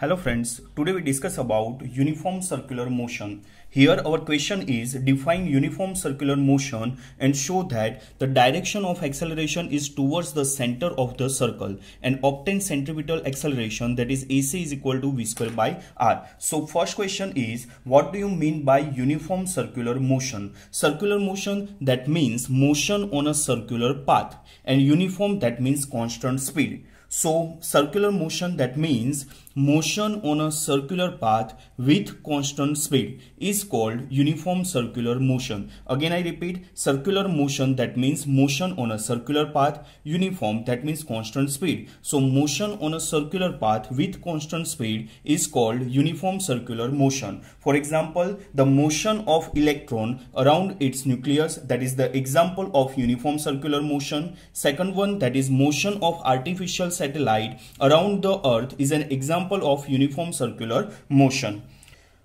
Hello friends, today we discuss about uniform circular motion. Here our question is define uniform circular motion and show that the direction of acceleration is towards the center of the circle and obtain centripetal acceleration that is AC is equal to V square by R. So first question is what do you mean by uniform circular motion? Circular motion that means motion on a circular path and uniform that means constant speed. So circular motion that means motion on a circular path with constant speed is called uniform circular motion. Again I repeat circular motion that means motion on a circular path uniform that means constant speed. So motion on a circular path with constant speed is called uniform circular motion. For example the motion of electron around its nucleus that is the example of uniform circular motion. Second one that is motion of artificial satellite around the earth is an example example of uniform circular motion.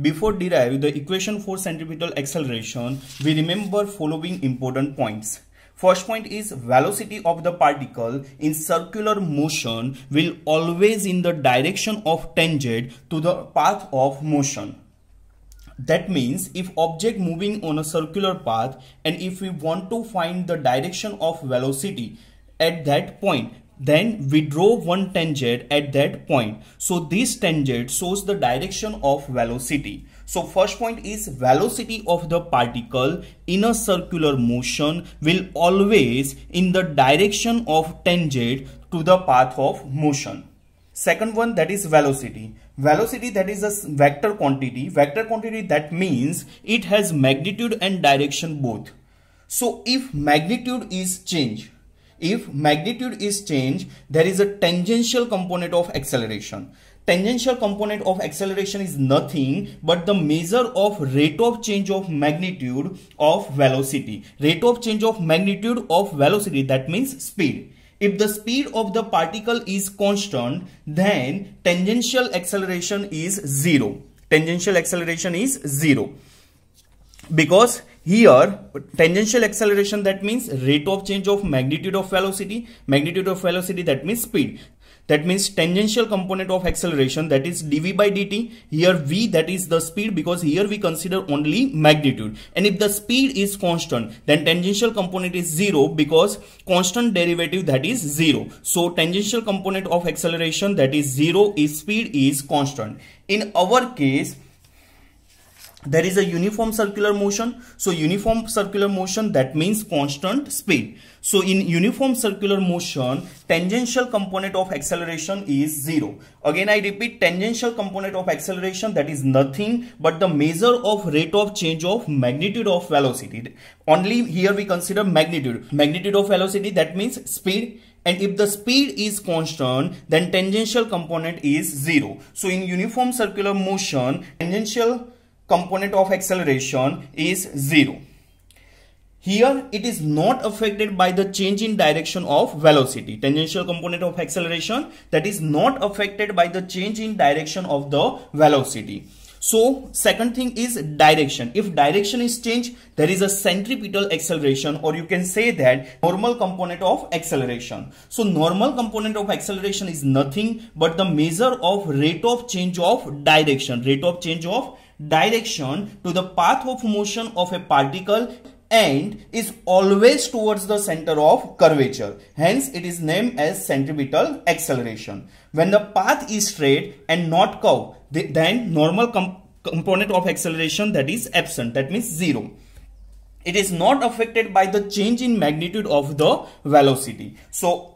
Before derive the equation for centripetal acceleration, we remember following important points. First point is velocity of the particle in circular motion will always in the direction of tangent to the path of motion. That means if object moving on a circular path and if we want to find the direction of velocity at that point then we draw one tangent at that point. So this tangent shows the direction of velocity. So first point is velocity of the particle in a circular motion will always in the direction of tangent to the path of motion. Second one that is velocity. Velocity that is a vector quantity. Vector quantity that means it has magnitude and direction both. So if magnitude is changed if magnitude is changed, there is a tangential component of acceleration. Tangential component of acceleration is nothing but the measure of rate of change of magnitude of velocity. Rate of change of magnitude of velocity that means speed. If the speed of the particle is constant, then tangential acceleration is zero. Tangential acceleration is zero. Because here, tangential acceleration that means rate of change of magnitude of velocity. Magnitude of velocity that means speed. That means tangential component of acceleration that is dv by dt. Here v that is the speed because here we consider only magnitude. And if the speed is constant then tangential component is 0 because constant derivative that is 0. So tangential component of acceleration that is 0 is speed is constant. In our case there is a uniform circular motion. So uniform circular motion that means constant speed. So in uniform circular motion tangential component of acceleration is zero. Again i repeat tangential component of acceleration that is nothing but the measure of rate of change of magnitude of velocity. Only here we consider magnitude. Magnitude of velocity that means speed. And if the speed is constant then tangential component is zero. So in uniform circular motion tangential component of acceleration is 0. Here it is not affected by the change in direction of velocity. Tangential component of acceleration that is not affected by the change in direction of the velocity. So second thing is direction. If direction is changed, there is a centripetal acceleration or you can say that normal component of acceleration. So normal component of acceleration is nothing but the measure of rate of change of direction. Rate of change of direction to the path of motion of a particle and is always towards the center of curvature. Hence, it is named as centripetal acceleration. When the path is straight and not curved, then normal com component of acceleration that is absent. That means zero. It is not affected by the change in magnitude of the velocity. So,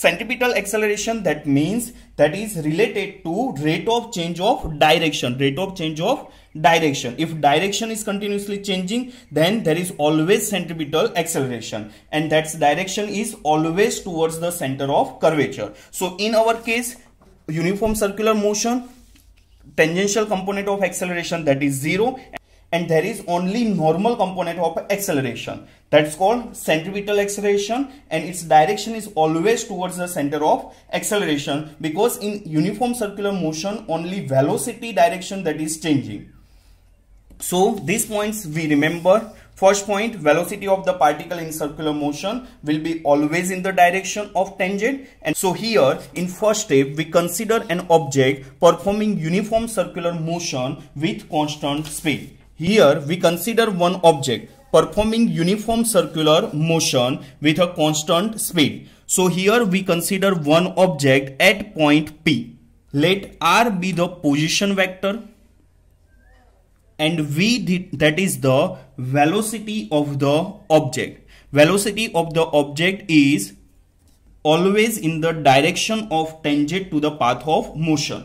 centripetal acceleration that means that is related to rate of change of direction rate of change of direction. If direction is continuously changing then there is always centripetal acceleration. And that direction is always towards the center of curvature. So in our case uniform circular motion tangential component of acceleration that is zero and there is only normal component of acceleration that's called centripetal acceleration and its direction is always towards the center of acceleration because in uniform circular motion only velocity direction that is changing so these points we remember First point, velocity of the particle in circular motion will be always in the direction of tangent. And so here in first step, we consider an object performing uniform circular motion with constant speed. Here we consider one object performing uniform circular motion with a constant speed. So here we consider one object at point P. Let R be the position vector and v that is the velocity of the object velocity of the object is always in the direction of tangent to the path of motion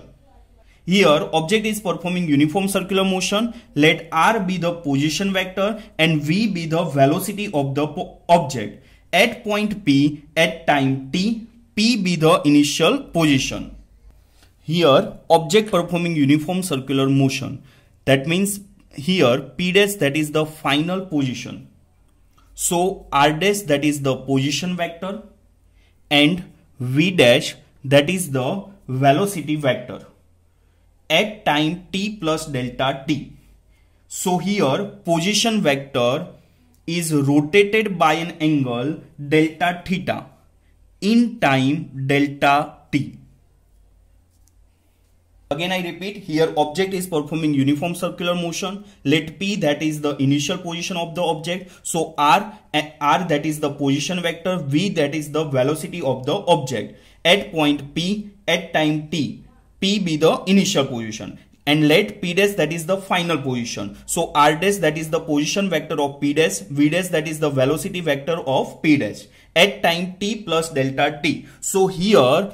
here object is performing uniform circular motion. Let r be the position vector and v be the velocity of the object. At point p at time t p be the initial position. Here object performing uniform circular motion. That means here P dash that is the final position. So R dash that is the position vector and V dash that is the velocity vector at time t plus delta t. So here position vector is rotated by an angle delta theta in time delta t. Again I repeat here object is performing uniform circular motion. Let P that is the initial position of the object. So R, R that is the position vector. V that is the velocity of the object. At point P at time T. P be the initial position and let P dash that is the final position. So R dash that is the position vector of P dash, V dash that is the velocity vector of P dash at time T plus delta T. So here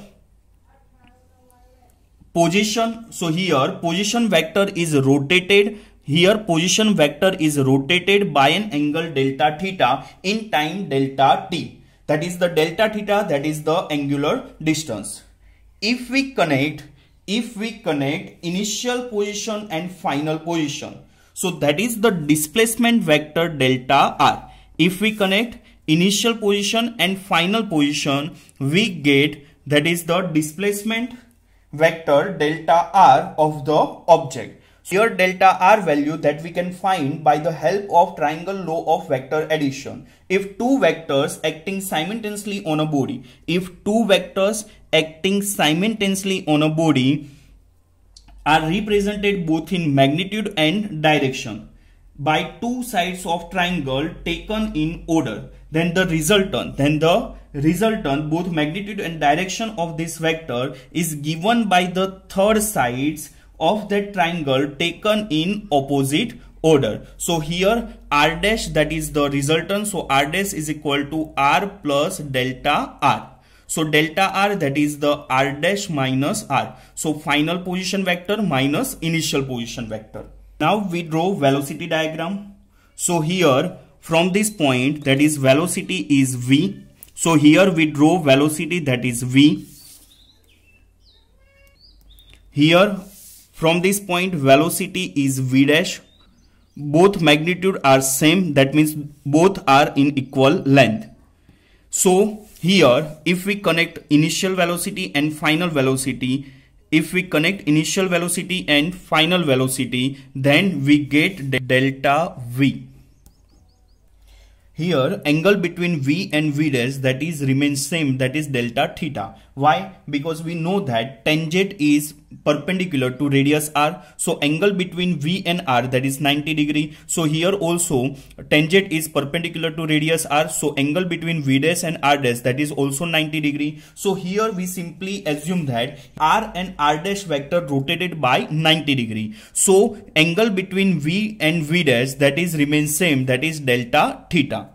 position so here position vector is rotated here position vector is rotated by an angle delta theta in time delta t that is the delta theta that is the angular distance if we connect if we connect initial position and final position so that is the displacement vector delta r if we connect initial position and final position we get that is the displacement vector delta r of the object. Here delta r value that we can find by the help of triangle law of vector addition. If two vectors acting simultaneously on a body, if two vectors acting simultaneously on a body are represented both in magnitude and direction by two sides of triangle taken in order. Then the resultant then the resultant both magnitude and direction of this vector is given by the third sides of that triangle taken in opposite order. So here r dash that is the resultant. So r dash is equal to r plus delta r so delta r that is the r dash minus r. So final position vector minus initial position vector. Now we draw velocity diagram. So here from this point that is velocity is v. So here we draw velocity that is v. Here from this point velocity is v dash. Both magnitude are same. That means both are in equal length. So here if we connect initial velocity and final velocity if we connect initial velocity and final velocity then we get delta v here angle between V and V dash that is remains same that is delta theta. Why? Because we know that tangent is perpendicular to radius r. So angle between V and r that is 90 degree. So here also tangent is perpendicular to radius r. So angle between V dash and r dash that is also 90 degree. So here we simply assume that r and r dash vector rotated by 90 degree. So angle between V and V dash that is remains same that is delta theta.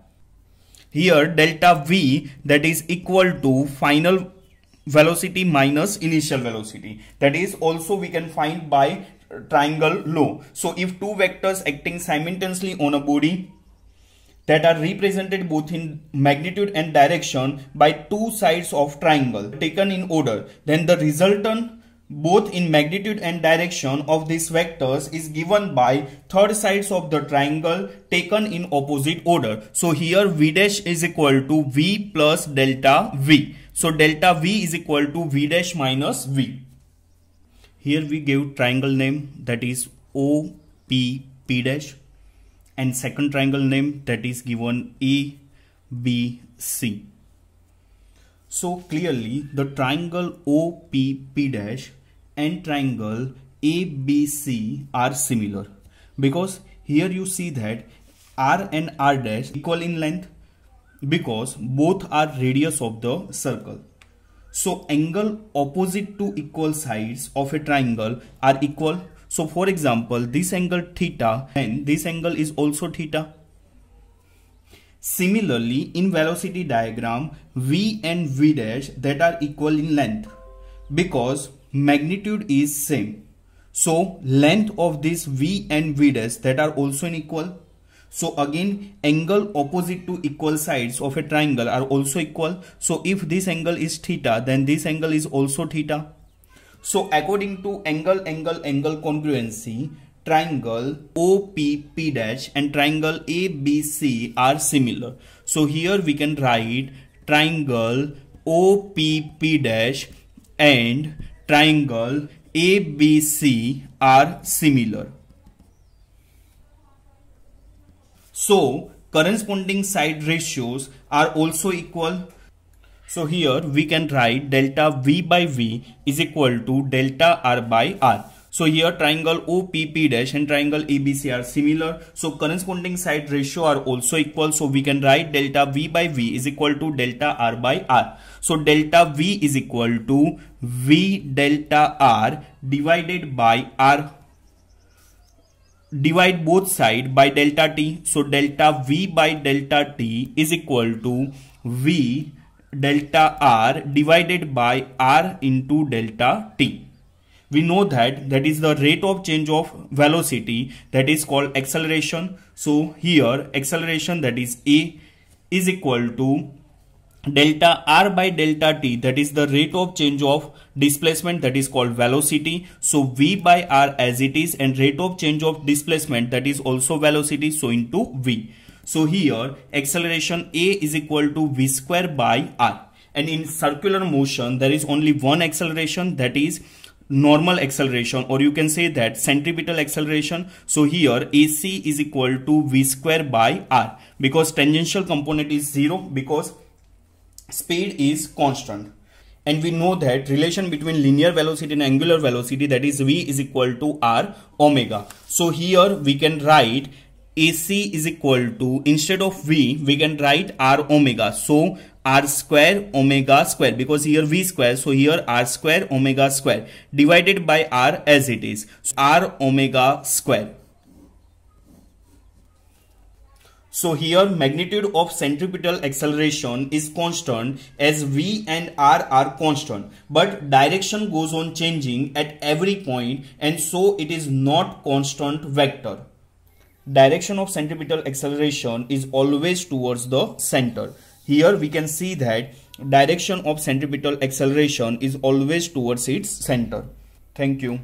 Here delta V that is equal to final velocity minus initial velocity. That is also we can find by uh, triangle law. So if two vectors acting simultaneously on a body that are represented both in magnitude and direction by two sides of triangle taken in order then the resultant both in magnitude and direction of these vectors is given by third sides of the triangle taken in opposite order. So here v dash is equal to v plus delta v. So delta v is equal to v dash minus v. Here we give triangle name that is O P P dash and second triangle name that is given ABC. So clearly the triangle OPP dash and triangle ABC are similar because here you see that R and R dash equal in length because both are radius of the circle. So angle opposite to equal sides of a triangle are equal. So for example, this angle theta and this angle is also theta. Similarly, in velocity diagram, V and V dash that are equal in length because magnitude is same. So length of this V and V dash that are also in equal so again angle opposite to equal sides of a triangle are also equal. So if this angle is theta then this angle is also theta. So according to angle angle angle congruency triangle OPP dash and triangle ABC are similar. So here we can write triangle OPP dash and triangle ABC are similar. So corresponding side ratios are also equal. So here we can write delta V by V is equal to delta R by R. So here triangle OPP dash and triangle ABC are similar. So corresponding side ratio are also equal. So we can write delta V by V is equal to delta R by R. So delta V is equal to V delta R divided by R divide both side by delta t. So delta V by delta t is equal to V delta R divided by R into delta t. We know that that is the rate of change of velocity that is called acceleration. So here acceleration that is A is equal to delta r by delta t that is the rate of change of displacement that is called velocity. So v by r as it is and rate of change of displacement that is also velocity so into v. So here acceleration a is equal to v square by r. And in circular motion there is only one acceleration that is normal acceleration or you can say that centripetal acceleration. So here ac is equal to v square by r because tangential component is zero because speed is constant. And we know that relation between linear velocity and angular velocity that is v is equal to r omega. So here we can write ac is equal to instead of v we can write r omega. So r square omega square because here v square so here r square omega square divided by r as it is. So r omega square So here magnitude of centripetal acceleration is constant as v and r are constant but direction goes on changing at every point and so it is not constant vector. Direction of centripetal acceleration is always towards the center. Here we can see that direction of centripetal acceleration is always towards its center. Thank you.